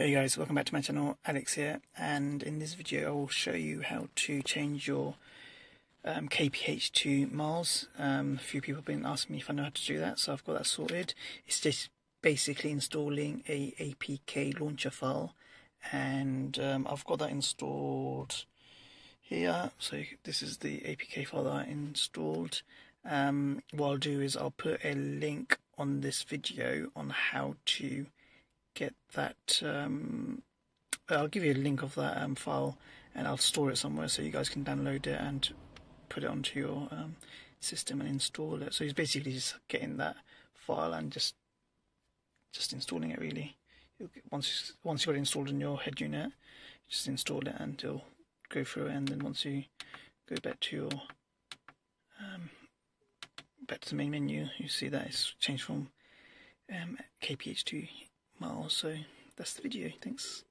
Hey guys, welcome back to my channel, Alex here, and in this video I will show you how to change your um, KPH to miles. Um, a few people have been asking me if I know how to do that, so I've got that sorted. It's just basically installing a APK launcher file, and um, I've got that installed here. So this is the APK file that I installed. Um, what I'll do is I'll put a link on this video on how to get that. Um, I'll give you a link of that um, file and I'll store it somewhere so you guys can download it and put it onto your um, system and install it. So it's basically just getting that file and just just installing it really. Once once you got it installed in your head unit, just install it and it'll go through it. And then once you go back to your um, back to the main menu, you see that it's changed from um, KPH to miles. So that's the video. Thanks.